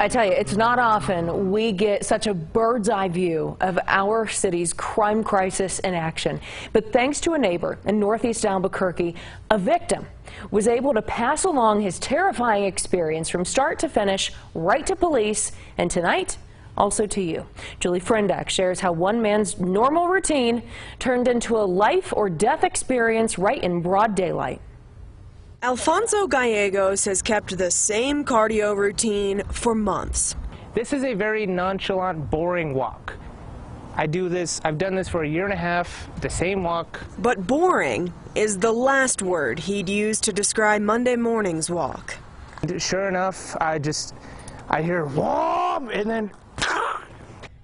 I tell you, it's not often we get such a bird's eye view of our city's crime crisis in action. But thanks to a neighbor in northeast Albuquerque, a victim was able to pass along his terrifying experience from start to finish right to police and tonight also to you. Julie Frendak shares how one man's normal routine turned into a life or death experience right in broad daylight. Alfonso Gallegos has kept the same cardio routine for months. This is a very nonchalant, boring walk. I do this, I've done this for a year and a half, the same walk. But boring is the last word he'd use to describe Monday morning's walk. Sure enough, I just, I hear whoom, and then.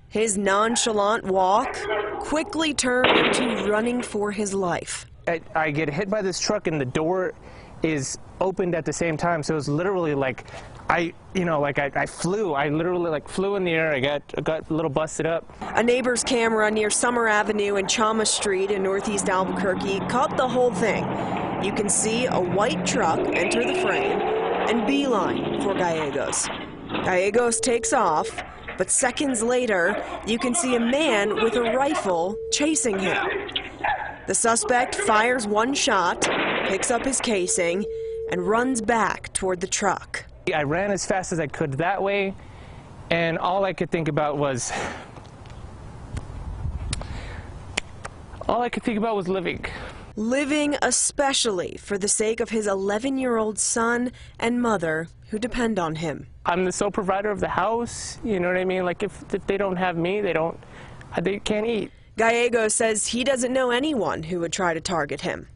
His nonchalant walk quickly turned into running for his life. I, I get hit by this truck and the door is opened at the same time. So it was literally like I, you know, like I, I, flew. I literally like flew in the air. I got I got a little busted up. A neighbor's camera near Summer Avenue and Chama Street in Northeast Albuquerque caught the whole thing. You can see a white truck enter the frame and beeline for Gallegos. Gallegos takes off, but seconds later, you can see a man with a rifle chasing him. The suspect fires one shot picks up his casing, and runs back toward the truck. I ran as fast as I could that way, and all I could think about was. All I could think about was living. Living especially for the sake of his 11 year old son and mother who depend on him. I'm the sole provider of the house, you know what I mean? Like, if, if they don't have me, they don't, they can't eat. Gallego says he doesn't know anyone who would try to target him.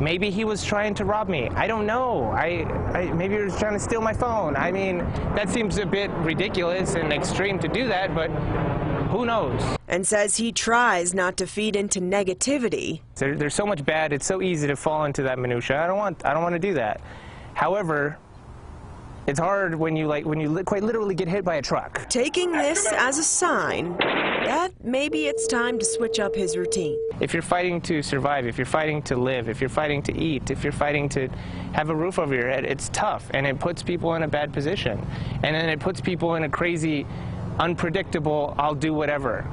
Maybe he was trying to rob me. I don't know. I, I, maybe he was trying to steal my phone. I mean, that seems a bit ridiculous and extreme to do that, but who knows? And says he tries not to feed into negativity. There, there's so much bad. It's so easy to fall into that minutia. I don't want. I don't want to do that. However, it's hard when you like when you li quite literally get hit by a truck. Taking this as a sign that maybe it's time to switch up his routine. If you're fighting to survive, if you're fighting to live, if you're fighting to eat, if you're fighting to have a roof over your head, it's tough and it puts people in a bad position. And then it puts people in a crazy, unpredictable, I'll do whatever.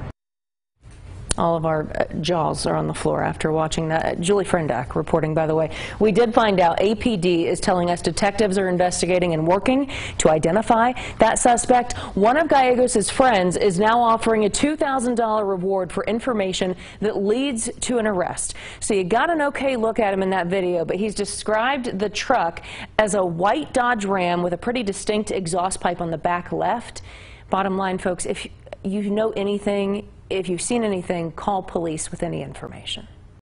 All of our uh, jaws are on the floor after watching that. Julie Frendak reporting, by the way. We did find out APD is telling us detectives are investigating and working to identify that suspect. One of Gallegos' friends is now offering a $2,000 reward for information that leads to an arrest. So you got an okay look at him in that video, but he's described the truck as a white Dodge Ram with a pretty distinct exhaust pipe on the back left. Bottom line, folks, if you know anything if you've seen anything, call police with any information.